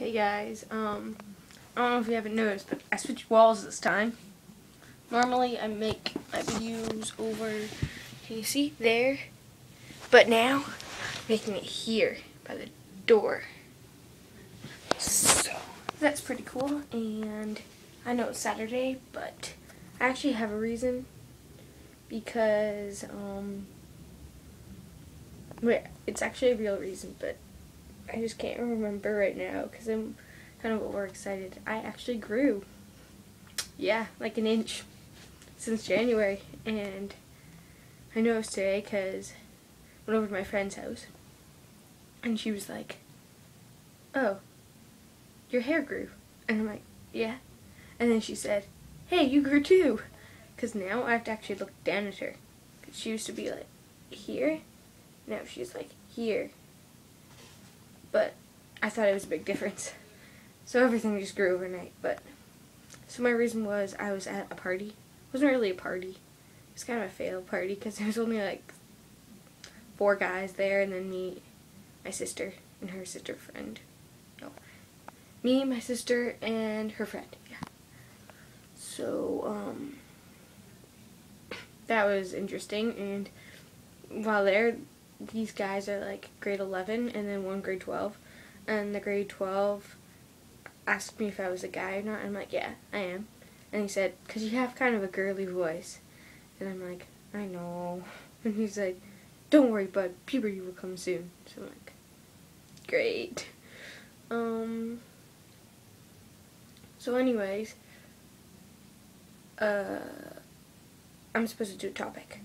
Hey guys, um, I don't know if you haven't noticed, but I switched walls this time. Normally I make my videos over, can you see, there? But now, I'm making it here, by the door. So, that's pretty cool, and I know it's Saturday, but I actually have a reason, because, um, it's actually a real reason, but I just can't remember right now because I'm kind of overexcited. I actually grew. Yeah, like an inch since January. And I noticed today because I went over to my friend's house and she was like, oh, your hair grew. And I'm like, yeah. And then she said, hey, you grew too. Because now I have to actually look down at her. Cause she used to be like here. Now she's like here but I thought it was a big difference. So everything just grew overnight. But so my reason was I was at a party. It wasn't really a party. It was kind of a fail party because there was only like four guys there, and then me, my sister, and her sister friend. No, me, my sister, and her friend. Yeah. So um, that was interesting, and while there, these guys are like grade 11 and then one grade 12 and the grade 12 asked me if I was a guy or not I'm like yeah I am. And he said because you have kind of a girly voice and I'm like I know. And he's like don't worry bud. Puberty will come soon. So I'm like great. Um so anyways uh I'm supposed to do a topic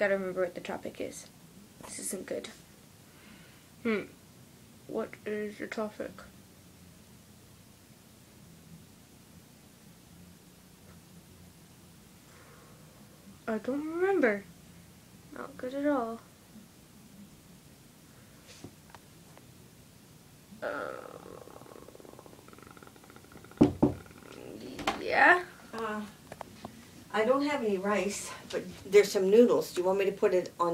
gotta remember what the topic is. This isn't good. Hmm. What is the topic? I don't remember. Not good at all. Um, yeah? I don't have any rice, but there's some noodles. Do you want me to put it on